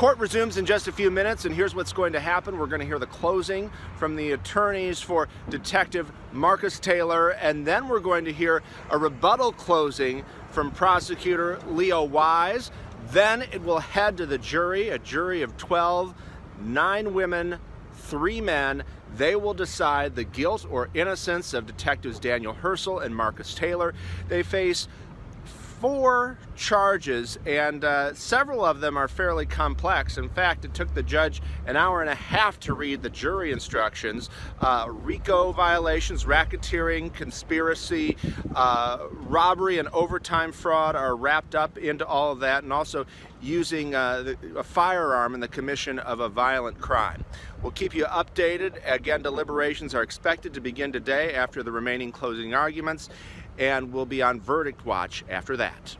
Court resumes in just a few minutes, and here's what's going to happen. We're going to hear the closing from the attorneys for Detective Marcus Taylor, and then we're going to hear a rebuttal closing from prosecutor Leo Wise. Then it will head to the jury, a jury of 12, nine women, three men. They will decide the guilt or innocence of detectives Daniel Hersl and Marcus Taylor. They face four charges, and uh, several of them are fairly complex. In fact, it took the judge an hour and a half to read the jury instructions. Uh, RICO violations, racketeering, conspiracy, uh, robbery, and overtime fraud are wrapped up into all of that, and also using uh, a firearm in the commission of a violent crime. We'll keep you updated. Again, deliberations are expected to begin today after the remaining closing arguments and we'll be on verdict watch after that.